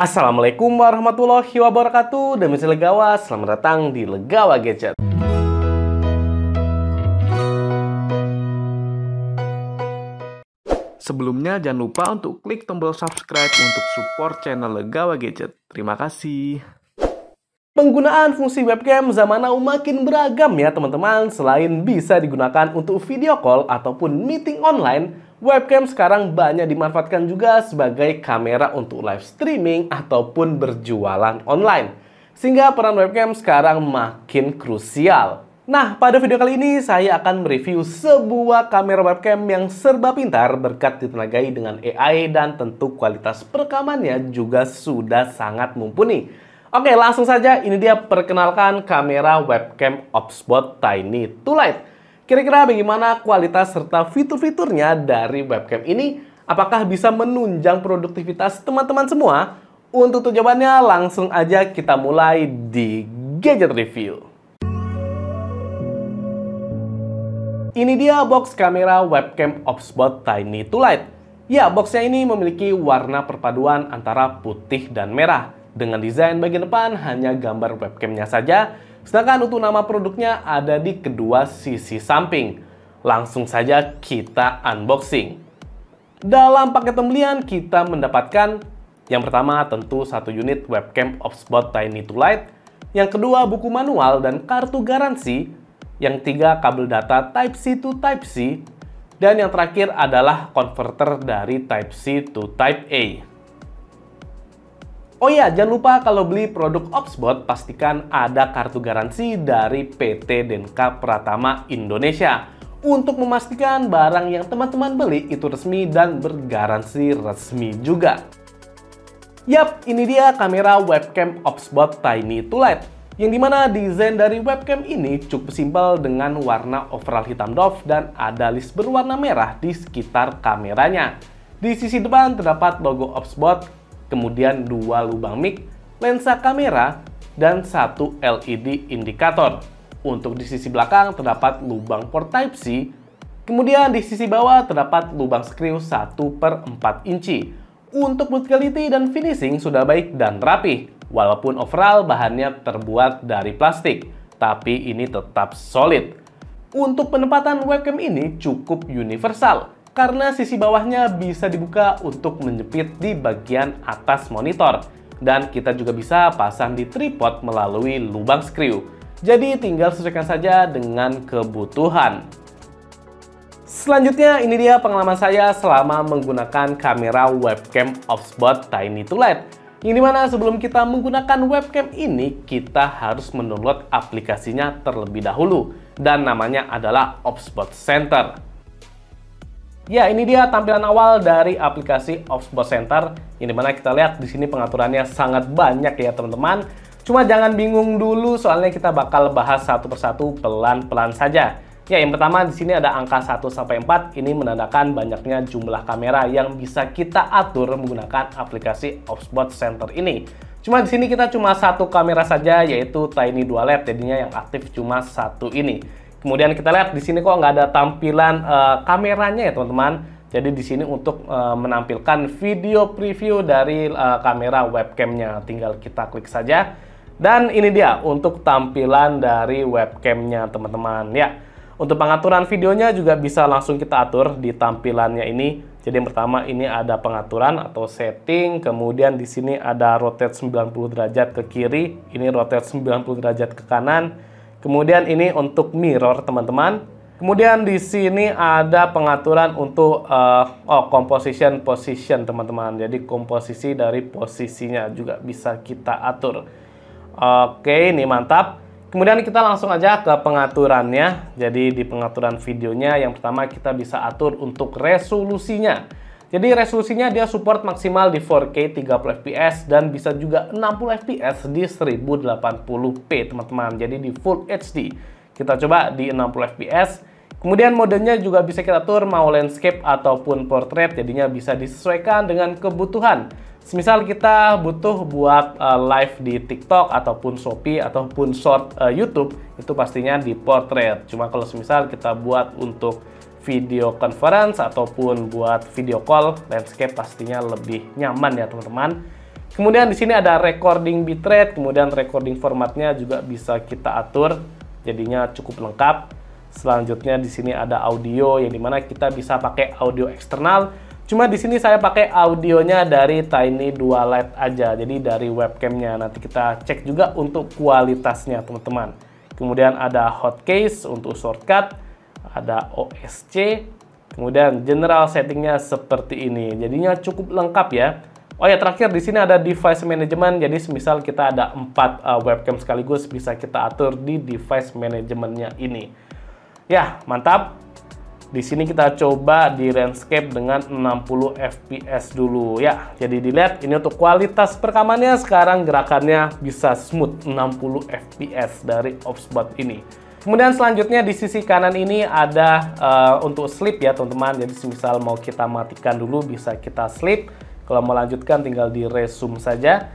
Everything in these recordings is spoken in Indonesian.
Assalamualaikum warahmatullahi wabarakatuh. Demi Legawa, selamat datang di Legawa Gadget. Sebelumnya jangan lupa untuk klik tombol subscribe untuk support channel Legawa Gadget. Terima kasih. Penggunaan fungsi webcam zaman now makin beragam ya teman-teman. Selain bisa digunakan untuk video call ataupun meeting online, webcam sekarang banyak dimanfaatkan juga sebagai kamera untuk live streaming ataupun berjualan online. Sehingga peran webcam sekarang makin krusial. Nah, pada video kali ini saya akan mereview sebuah kamera webcam yang serba pintar berkat ditenagai dengan AI dan tentu kualitas perekamannya juga sudah sangat mumpuni. Oke, langsung saja ini dia perkenalkan kamera webcam Opsbot Tiny 2 Lite. Kira-kira bagaimana kualitas serta fitur-fiturnya dari webcam ini? Apakah bisa menunjang produktivitas teman-teman semua? Untuk jawabannya langsung aja kita mulai di Gadget Review. Ini dia box kamera webcam Opsbot Tiny 2 Lite. Ya, boxnya ini memiliki warna perpaduan antara putih dan merah dengan desain bagian depan hanya gambar webcamnya saja, sedangkan untuk nama produknya ada di kedua sisi samping. Langsung saja kita unboxing. Dalam paket pembelian kita mendapatkan yang pertama tentu satu unit webcam Opsbot Tiny 2 Lite, yang kedua buku manual dan kartu garansi, yang tiga kabel data Type-C to Type-C, dan yang terakhir adalah konverter dari Type-C to Type-A. Oh iya, jangan lupa kalau beli produk Opsbot, pastikan ada kartu garansi dari PT Denka Pratama Indonesia untuk memastikan barang yang teman-teman beli itu resmi dan bergaransi resmi juga. Yap, ini dia kamera webcam Opsbot Tiny 2 Lite yang di mana desain dari webcam ini cukup simpel dengan warna overall hitam doff dan ada list berwarna merah di sekitar kameranya. Di sisi depan terdapat logo Opsbot kemudian dua lubang mic, lensa kamera, dan satu LED indikator. Untuk di sisi belakang terdapat lubang port Type-C, kemudian di sisi bawah terdapat lubang skru 1 per 4 inci. Untuk build quality dan finishing sudah baik dan rapi, walaupun overall bahannya terbuat dari plastik, tapi ini tetap solid. Untuk penempatan webcam ini cukup universal, karena sisi bawahnya bisa dibuka untuk menjepit di bagian atas monitor. Dan kita juga bisa pasang di tripod melalui lubang skru. Jadi tinggal sesuaikan saja dengan kebutuhan. Selanjutnya ini dia pengalaman saya selama menggunakan kamera webcam Opsbot Tiny 2 Lite. Yang di mana sebelum kita menggunakan webcam ini, kita harus mendownload aplikasinya terlebih dahulu. Dan namanya adalah Opsbot Center. Ya, ini dia tampilan awal dari aplikasi Opsbot Center. Ini mana kita lihat di sini pengaturannya sangat banyak ya, teman-teman. Cuma jangan bingung dulu soalnya kita bakal bahas satu persatu pelan-pelan saja. Ya, yang pertama di sini ada angka 1 sampai 4. Ini menandakan banyaknya jumlah kamera yang bisa kita atur menggunakan aplikasi Opsbot Center ini. Cuma di sini kita cuma satu kamera saja yaitu Tiny Dual LED jadinya yang aktif cuma satu ini. Kemudian kita lihat di sini kok nggak ada tampilan uh, kameranya ya teman-teman. Jadi di sini untuk uh, menampilkan video preview dari uh, kamera webcamnya, tinggal kita klik saja. Dan ini dia untuk tampilan dari webcamnya teman-teman ya. Untuk pengaturan videonya juga bisa langsung kita atur di tampilannya ini. Jadi yang pertama ini ada pengaturan atau setting, kemudian di sini ada rotate 90 derajat ke kiri, ini rotate 90 derajat ke kanan, Kemudian ini untuk mirror teman-teman. Kemudian di sini ada pengaturan untuk uh, oh composition position teman-teman. Jadi komposisi dari posisinya juga bisa kita atur. Oke, ini mantap. Kemudian kita langsung aja ke pengaturannya. Jadi di pengaturan videonya yang pertama kita bisa atur untuk resolusinya. Jadi resolusinya dia support maksimal di 4K 30 fps dan bisa juga 60 fps di 1080p teman-teman. Jadi di Full HD. Kita coba di 60 fps. Kemudian modenya juga bisa kita atur mau landscape ataupun portrait jadinya bisa disesuaikan dengan kebutuhan. Semisal kita butuh buat uh, live di TikTok ataupun Shopee ataupun short uh, YouTube itu pastinya di portrait. Cuma kalau semisal kita buat untuk video conference ataupun buat video call landscape pastinya lebih nyaman ya teman-teman Kemudian di sini ada recording bitrate, kemudian recording formatnya juga bisa kita atur, jadinya cukup lengkap. Selanjutnya di sini ada audio yang di mana kita bisa pakai audio eksternal. Cuma di sini saya pakai audionya dari Tiny Dual Lite aja, jadi dari webcamnya. Nanti kita cek juga untuk kualitasnya teman-teman. Kemudian ada hotkeys untuk shortcut, ada OSC, kemudian general settingnya seperti ini. Jadinya cukup lengkap ya. Oh ya terakhir di sini ada device management. Jadi semisal kita ada empat uh, webcam sekaligus bisa kita atur di device manajemennya ini. Ya mantap. Di sini kita coba di landscape dengan 60 fps dulu ya. Jadi dilihat ini untuk kualitas perekamannya sekarang gerakannya bisa smooth 60 fps dari Opsbot ini. Kemudian selanjutnya di sisi kanan ini ada uh, untuk sleep ya teman-teman. Jadi misal mau kita matikan dulu bisa kita sleep. Kalau mau lanjutkan tinggal di resume saja.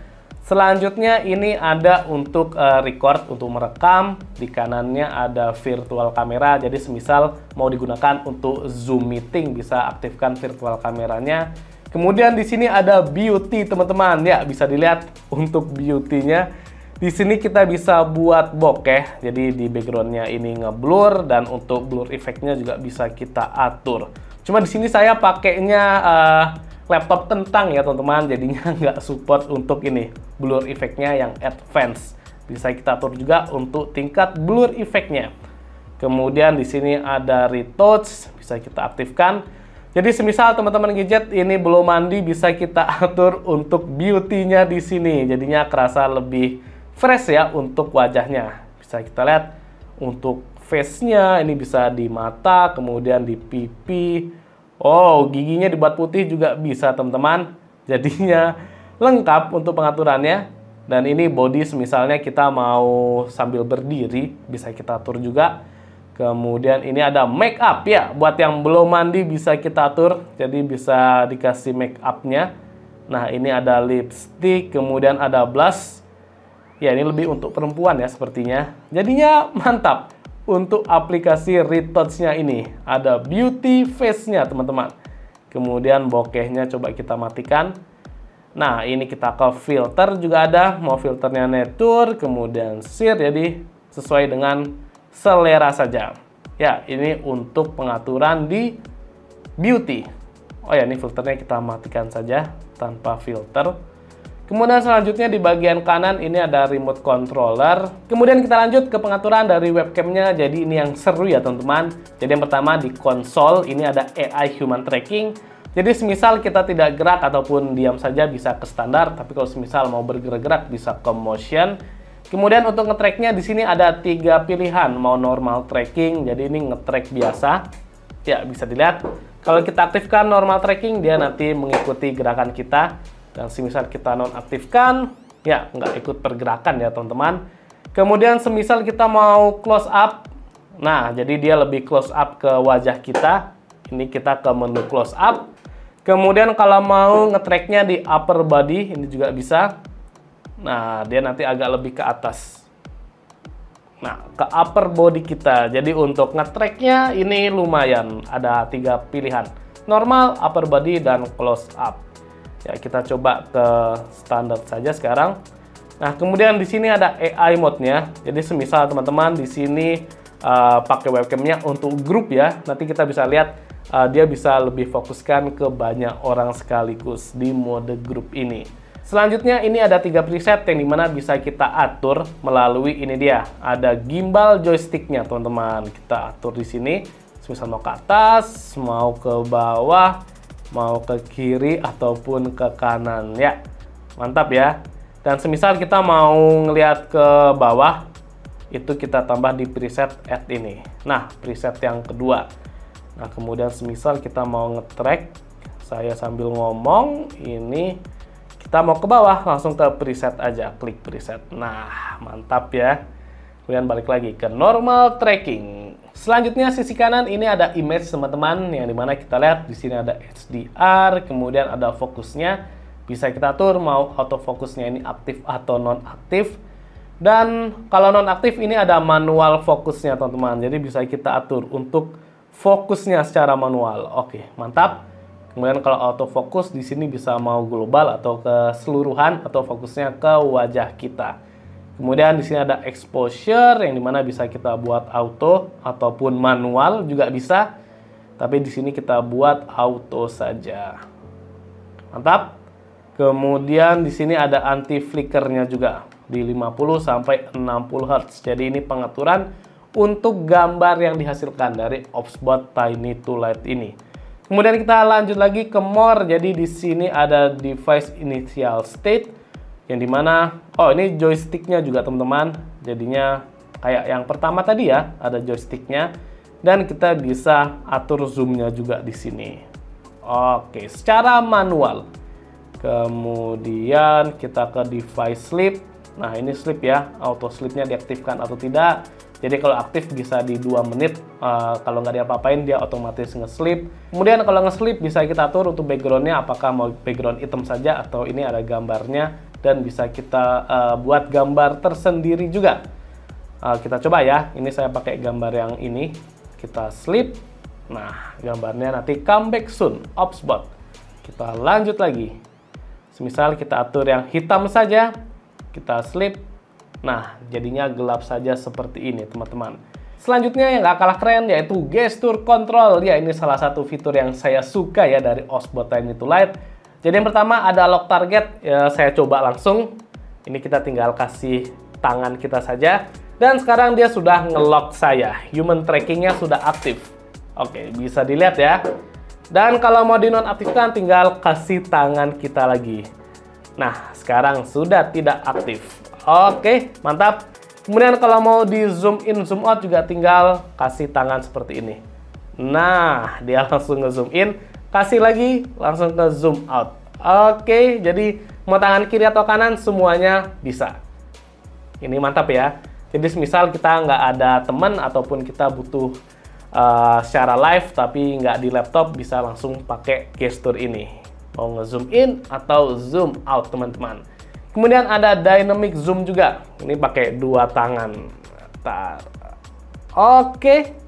Selanjutnya ini ada untuk uh, record, untuk merekam. Di kanannya ada virtual kamera. Jadi semisal mau digunakan untuk Zoom meeting bisa aktifkan virtual kameranya. Kemudian di sini ada beauty teman-teman. Ya, bisa dilihat untuk beauty-nya. Di sini kita bisa buat bokeh. Jadi di backgroundnya ini ngeblur dan untuk blur efeknya juga bisa kita atur. Cuma di sini saya pakainya uh, laptop tentang ya teman-teman. Jadinya nggak support untuk ini blur efeknya yang advance. Bisa kita atur juga untuk tingkat blur efeknya kemudian di sini ada retouch bisa kita aktifkan. Jadi semisal teman-teman gadget ini belum mandi bisa kita atur untuk beauty-nya di sini. Jadinya kerasa lebih fresh ya untuk wajahnya bisa kita lihat untuk face-nya ini bisa di mata kemudian di pipi Oh, giginya dibuat putih juga bisa teman-teman. Jadinya lengkap untuk pengaturannya. Dan ini body misalnya kita mau sambil berdiri, bisa kita atur juga. Kemudian ini ada make up ya, buat yang belum mandi bisa kita atur. Jadi bisa dikasih make upnya. Nah ini ada lipstick, kemudian ada blush. Ya ini lebih untuk perempuan ya sepertinya. Jadinya mantap untuk aplikasi retouch-nya ini. Ada beauty face-nya, teman-teman. Kemudian bokehnya coba kita matikan. Nah, ini kita ke filter juga ada. Mau filternya nature, kemudian sheer, jadi sesuai dengan selera saja. Ya, ini untuk pengaturan di beauty. Oh ya, ini filternya kita matikan saja tanpa filter. Kemudian selanjutnya di bagian kanan ini ada remote controller. Kemudian kita lanjut ke pengaturan dari webcamnya. Jadi ini yang seru ya teman-teman. Jadi yang pertama di konsol ini ada AI human tracking. Jadi semisal kita tidak gerak ataupun diam saja bisa ke standar. Tapi kalau semisal mau bergerak-gerak bisa ke motion. Kemudian untuk ngetracknya di sini ada tiga pilihan. Mau normal tracking, jadi ini ngetrack biasa. Ya bisa dilihat. Kalau kita aktifkan normal tracking, dia nanti mengikuti gerakan kita. Dan semisal kita nonaktifkan, ya nggak ikut pergerakan ya teman-teman. Kemudian semisal kita mau close up, nah jadi dia lebih close up ke wajah kita. Ini kita ke menu close up. Kemudian kalau mau ngetracknya di upper body, ini juga bisa. Nah, dia nanti agak lebih ke atas. Nah, ke upper body kita. Jadi untuk ngetracknya ini lumayan. Ada tiga pilihan. Normal, upper body, dan close up. Ya, kita coba ke standar saja sekarang. Nah, kemudian di sini ada AI mode-nya. Jadi semisal teman-teman di sini uh, pakai webcamnya untuk grup ya, nanti kita bisa lihat uh, dia bisa lebih fokuskan ke banyak orang sekaligus di mode grup ini. Selanjutnya ini ada tiga preset yang di mana bisa kita atur melalui ini dia. Ada gimbal joysticknya teman-teman. Kita atur di sini. Misal mau ke atas, mau ke bawah, mau ke kiri ataupun ke kanan. Ya mantap ya. Dan semisal kita mau ngelihat ke bawah itu kita tambah di preset add ini. Nah preset yang kedua. Nah kemudian semisal kita mau ngetrack saya sambil ngomong ini kita mau ke bawah langsung ke preset aja klik preset. Nah mantap ya. Kemudian balik lagi ke normal tracking Selanjutnya sisi kanan ini ada image teman-teman yang di mana kita lihat di sini ada HDR, kemudian ada fokusnya. Bisa kita atur mau autofokusnya ini aktif atau non aktif. Dan kalau non aktif ini ada manual fokusnya teman-teman. Jadi bisa kita atur untuk fokusnya secara manual. Oke, mantap. Kemudian kalau autofocus di sini bisa mau global atau keseluruhan atau fokusnya ke wajah kita. Kemudian di sini ada exposure yang di mana bisa kita buat auto ataupun manual juga bisa. Tapi di sini kita buat auto saja. Mantap. Kemudian di sini ada anti flickernya juga di 50 sampai 60 Hz. Jadi ini pengaturan untuk gambar yang dihasilkan dari Opsbot Tiny to Light ini. Kemudian kita lanjut lagi ke more. Jadi di sini ada device initial state yang di mana oh ini joysticknya juga teman-teman. Jadinya kayak yang pertama tadi ya ada joysticknya dan kita bisa atur zoomnya juga di sini. Oke, secara manual. Kemudian kita ke device sleep. Nah ini sleep ya, auto sleepnya diaktifkan atau tidak. Jadi kalau aktif bisa di 2 menit, uh, kalau nggak diapa-apain dia otomatis nge-sleep. Kemudian kalau nge-sleep bisa kita atur untuk backgroundnya apakah mau background hitam saja atau ini ada gambarnya dan bisa kita uh, buat gambar tersendiri juga. Uh, kita coba ya, ini saya pakai gambar yang ini, kita sleep. Nah, gambarnya nanti come back soon, Opsbot. Kita lanjut lagi. Semisal kita atur yang hitam saja, kita sleep, Nah, jadinya gelap saja seperti ini, teman-teman. Selanjutnya yang gak kalah keren yaitu gesture control. Ya, ini salah satu fitur yang saya suka ya dari Osbot Tiny to Light. Jadi yang pertama ada lock target, ya, saya coba langsung. Ini kita tinggal kasih tangan kita saja. Dan sekarang dia sudah ngelock saya. Human trackingnya sudah aktif. Oke, bisa dilihat ya. Dan kalau mau dinonaktifkan tinggal kasih tangan kita lagi. Nah, sekarang sudah tidak aktif. Oke, mantap. Kemudian kalau mau di zoom in, zoom out juga tinggal kasih tangan seperti ini. Nah, dia langsung nge-zoom in. Kasih lagi, langsung ke zoom out. Oke, jadi mau tangan kiri atau kanan semuanya bisa. Ini mantap ya. Jadi misal kita nggak ada teman ataupun kita butuh uh, secara live tapi nggak di laptop bisa langsung pakai gesture ini. Mau nge-zoom in atau zoom out teman-teman. Kemudian ada dynamic zoom juga. Ini pakai dua tangan. Oke.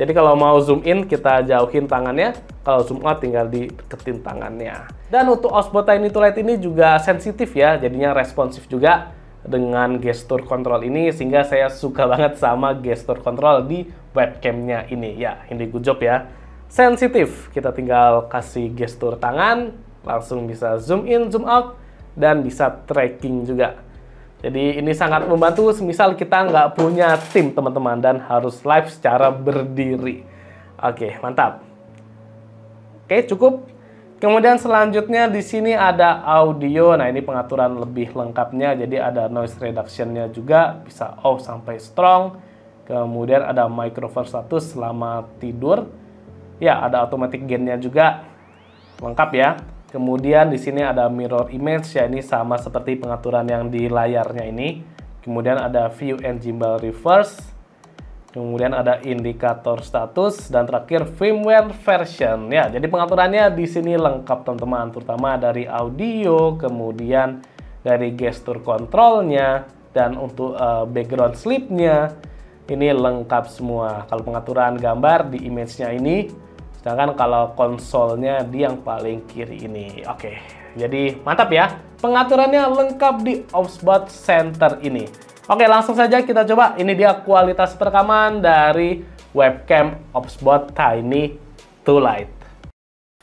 Jadi kalau mau zoom in kita jauhin tangannya, kalau zoom out tinggal diketin tangannya. Dan untuk Osbot Tiny to Light ini juga sensitif ya, jadinya responsif juga dengan gesture control ini sehingga saya suka banget sama gesture control di webcamnya ini. Ya, ini good job ya. Sensitif, kita tinggal kasih gesture tangan, langsung bisa zoom in, zoom out, dan bisa tracking juga. Jadi ini sangat membantu semisal kita nggak punya tim teman-teman dan harus live secara berdiri. Oke, mantap. Oke, cukup. Kemudian selanjutnya di sini ada audio. Nah, ini pengaturan lebih lengkapnya. Jadi ada noise reduction-nya juga, bisa off sampai strong. Kemudian ada microphone status selama tidur. Ya, ada automatic gain-nya juga. Lengkap ya. Kemudian di sini ada mirror image, ya ini sama seperti pengaturan yang di layarnya ini. Kemudian ada view and gimbal reverse. Kemudian ada indikator status dan terakhir firmware version. Ya, jadi pengaturannya di sini lengkap teman-teman, terutama dari audio, kemudian dari gesture controlnya dan untuk uh, background sleepnya ini lengkap semua. Kalau pengaturan gambar di image-nya ini Sedangkan kalau konsolnya di yang paling kiri ini. Oke, jadi mantap ya. Pengaturannya lengkap di Opsbot Center ini. Oke, langsung saja kita coba. Ini dia kualitas perekaman dari webcam Opsbot Tiny to Light.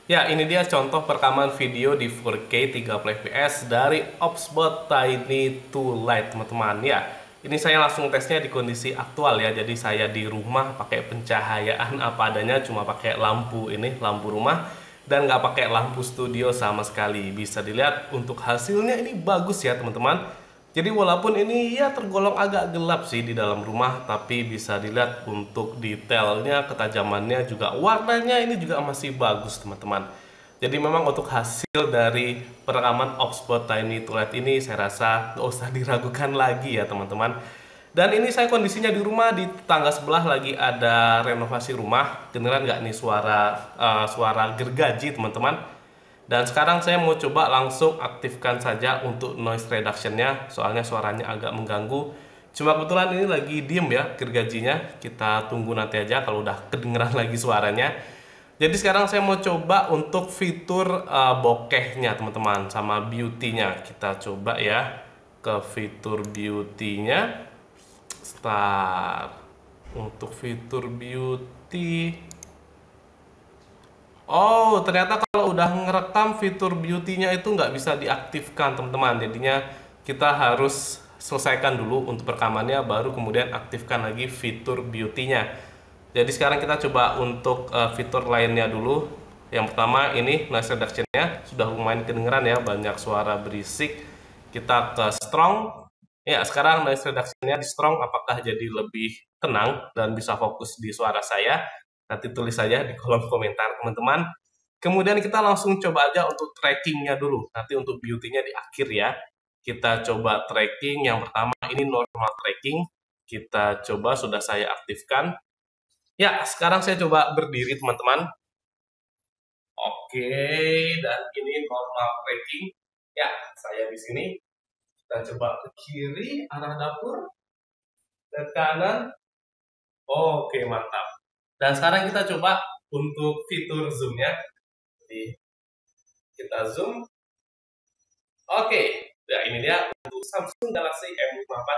Ya, ini dia contoh perekaman video di 4K 30 fps dari Opsbot Tiny to Light, teman-teman. Ya, ini saya langsung tesnya di kondisi aktual ya. Jadi saya di rumah pakai pencahayaan apa adanya, cuma pakai lampu ini, lampu rumah dan nggak pakai lampu studio sama sekali. Bisa dilihat untuk hasilnya ini bagus ya teman-teman. Jadi walaupun ini ya tergolong agak gelap sih di dalam rumah, tapi bisa dilihat untuk detailnya, ketajamannya juga warnanya ini juga masih bagus teman-teman. Jadi memang untuk hasil dari perekaman Oxford Tiny Toilet ini saya rasa nggak usah diragukan lagi ya teman-teman. Dan ini saya kondisinya di rumah di tangga sebelah lagi ada renovasi rumah. Kedengeran nggak nih suara uh, suara gergaji teman-teman? Dan sekarang saya mau coba langsung aktifkan saja untuk noise reductionnya, soalnya suaranya agak mengganggu. Cuma kebetulan ini lagi diem ya gergajinya. Kita tunggu nanti aja kalau udah kedengeran lagi suaranya. Jadi sekarang saya mau coba untuk fitur uh, bokehnya teman-teman sama beauty-nya. Kita coba ya ke fitur beauty-nya. Start. Untuk fitur beauty. Oh, ternyata kalau udah ngerekam fitur beauty-nya itu nggak bisa diaktifkan teman-teman. Jadinya kita harus selesaikan dulu untuk rekamannya, baru kemudian aktifkan lagi fitur beauty-nya. Jadi sekarang kita coba untuk uh, fitur lainnya dulu. Yang pertama ini noise reduction-nya sudah lumayan kedengeran ya, banyak suara berisik. Kita ke strong. Ya, sekarang noise reduction-nya di strong apakah jadi lebih tenang dan bisa fokus di suara saya? Nanti tulis saja di kolom komentar teman-teman. Kemudian kita langsung coba aja untuk tracking-nya dulu. Nanti untuk beauty-nya di akhir ya. Kita coba tracking. Yang pertama ini normal tracking. Kita coba sudah saya aktifkan Ya, sekarang saya coba berdiri, teman-teman. Oke, dan ini normal tracking. Ya, saya di sini. Kita coba ke kiri, arah dapur. Ke kanan. Oke, mantap. Dan sekarang kita coba untuk fitur zoom ya. Jadi, kita zoom. Oke, ya ini dia untuk Samsung Galaxy M54.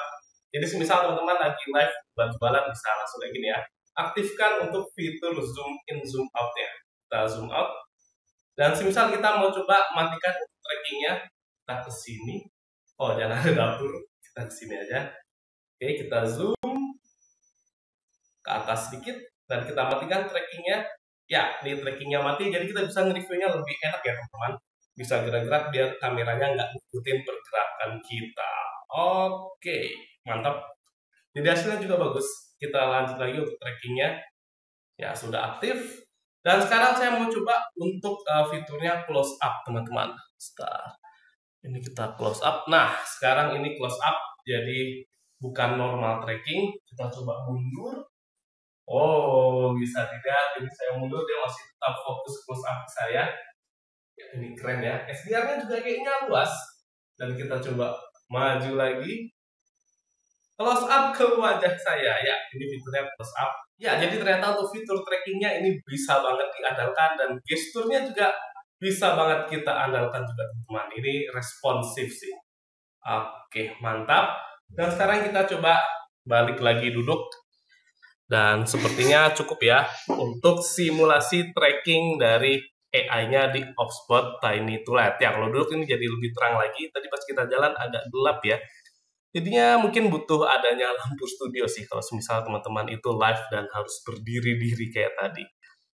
Jadi, semisal teman-teman lagi live buat jualan bisa langsung kayak gini ya aktifkan untuk fitur zoom in zoom out ya. Kita zoom out. Dan semisal kita mau coba matikan trackingnya kita ke sini. Oh jangan ada dapur kita ke sini aja. Oke kita zoom ke atas sedikit dan kita matikan trackingnya. Ya ini trackingnya mati jadi kita bisa nge-reviewnya lebih enak ya teman-teman. Bisa gerak-gerak biar kameranya nggak ngikutin pergerakan kita. Oke mantap jadi hasilnya juga bagus. Kita lanjut lagi untuk trackingnya. Ya sudah aktif. Dan sekarang saya mau coba untuk uh, fiturnya close up teman-teman. Ini kita close up. Nah sekarang ini close up. Jadi bukan normal tracking. Kita coba mundur. Oh bisa tidak? Ini saya mundur. Dia masih tetap fokus close up saya. Ya, ini keren ya. SDR nya juga kayaknya luas. Dan kita coba maju lagi close up ke wajah saya ya ini fiturnya close up ya jadi ternyata untuk fitur trackingnya ini bisa banget diandalkan dan gesturnya juga bisa banget kita andalkan juga teman-teman ini responsif sih oke mantap dan sekarang kita coba balik lagi duduk dan sepertinya cukup ya untuk simulasi tracking dari AI-nya di Oxbot Tiny Toilet. Ya, kalau duduk ini jadi lebih terang lagi. Tadi pas kita jalan agak gelap ya. Jadinya mungkin butuh adanya lampu studio sih kalau misal teman-teman itu live dan harus berdiri-diri kayak tadi.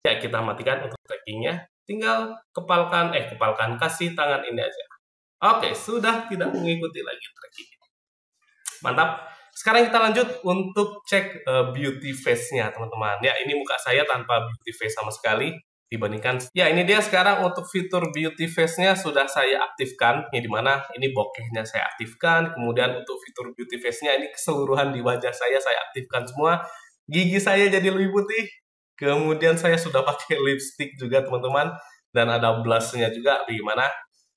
Ya kita matikan untuk trackingnya. Tinggal kepalkan, eh kepalkan, kasih tangan ini aja. Oke, sudah tidak mengikuti lagi tracking. Mantap. Sekarang kita lanjut untuk cek uh, beauty face-nya teman-teman. Ya ini muka saya tanpa beauty face sama sekali dibandingkan ya ini dia sekarang untuk fitur beauty face-nya sudah saya aktifkan ya di mana ini bokehnya saya aktifkan kemudian untuk fitur beauty face-nya ini keseluruhan di wajah saya saya aktifkan semua gigi saya jadi lebih putih kemudian saya sudah pakai lipstick juga teman-teman dan ada blushnya juga bagaimana?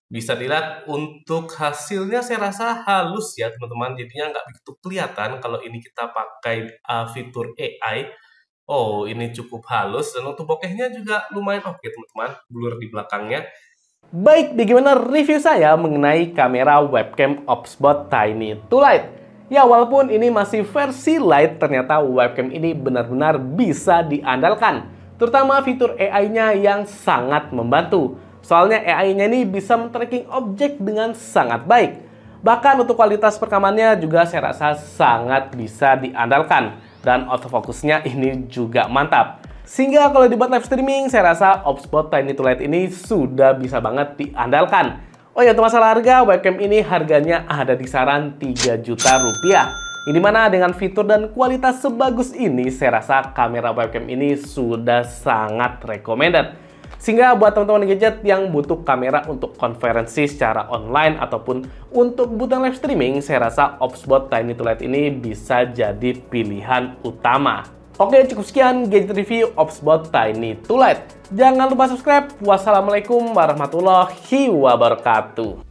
Bisa dilihat untuk hasilnya saya rasa halus ya teman-teman jadinya nggak begitu kelihatan kalau ini kita pakai uh, fitur AI Oh, ini cukup halus dan untuk bokehnya juga lumayan oke okay, teman-teman, blur di belakangnya. Baik, bagaimana review saya mengenai kamera webcam Opsbot Tiny 2 Lite? Ya, walaupun ini masih versi light, ternyata webcam ini benar-benar bisa diandalkan. Terutama fitur AI-nya yang sangat membantu. Soalnya AI-nya ini bisa men-tracking objek dengan sangat baik. Bahkan untuk kualitas perekamannya juga saya rasa sangat bisa diandalkan dan autofocusnya ini juga mantap. Sehingga kalau dibuat live streaming, saya rasa Opspot Tiny to Light ini sudah bisa banget diandalkan. Oh ya, untuk masalah harga, webcam ini harganya ada di saran 3 juta rupiah. Ini mana dengan fitur dan kualitas sebagus ini, saya rasa kamera webcam ini sudah sangat recommended. Sehingga buat teman-teman gadget yang butuh kamera untuk konferensi secara online ataupun untuk kebutuhan live streaming, saya rasa Opsbot Tiny to Light ini bisa jadi pilihan utama. Oke, cukup sekian gadget review Opsbot Tiny to Light. Jangan lupa subscribe. Wassalamualaikum warahmatullahi wabarakatuh.